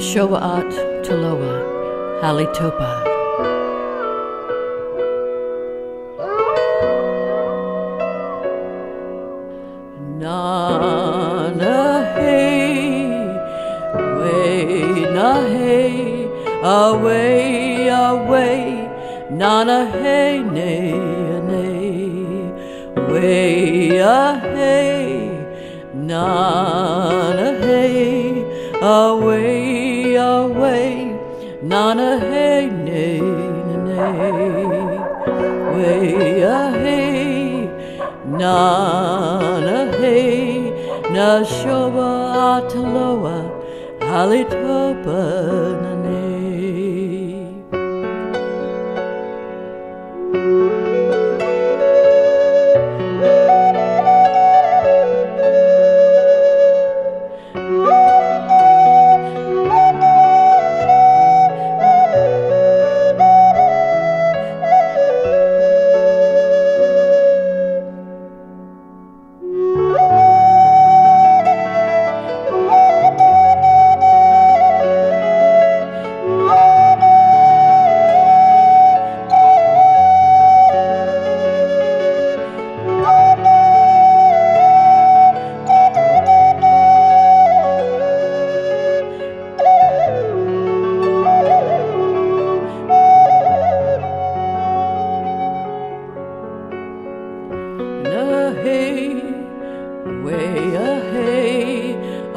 Nashoa'at Tuloa, Halitopa. Nana hey, way na hey, away away, nana hey nay nay, way a hey, nana hey, away away, nana hey nay nay, way a hey. Nana hey, na shoba ataloa, halitopa nane.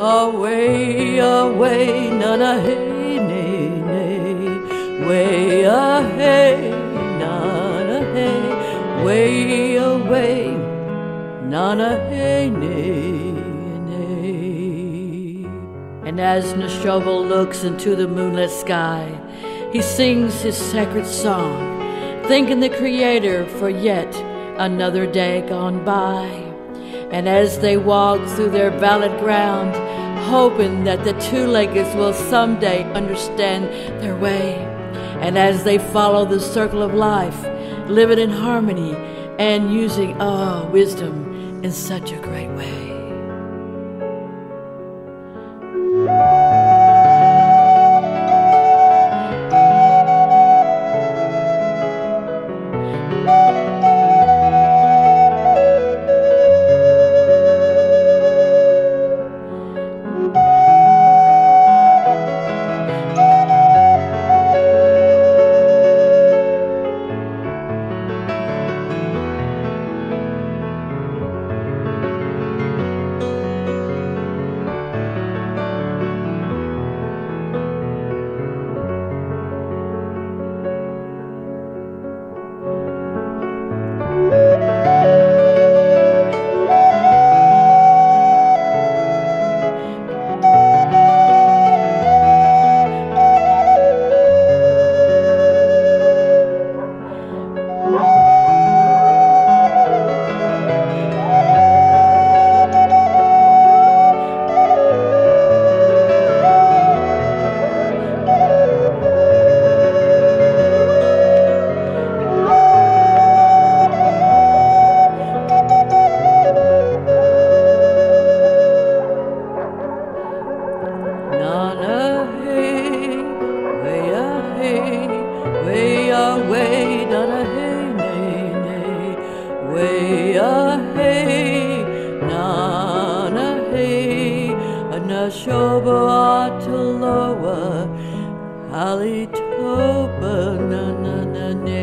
Away away, nana hey nay nay, way a hey, nana hey, way away, nana hey nay nay. And as Neshovel looks into the moonlit sky, he sings his sacred song, thanking the Creator for yet another day gone by. And as they walk through their valid ground, hoping that the two leggeds will someday understand their way. And as they follow the circle of life, living in harmony and using oh wisdom in such a great way. Hashobo Ataloa, Halitoba, na na na na.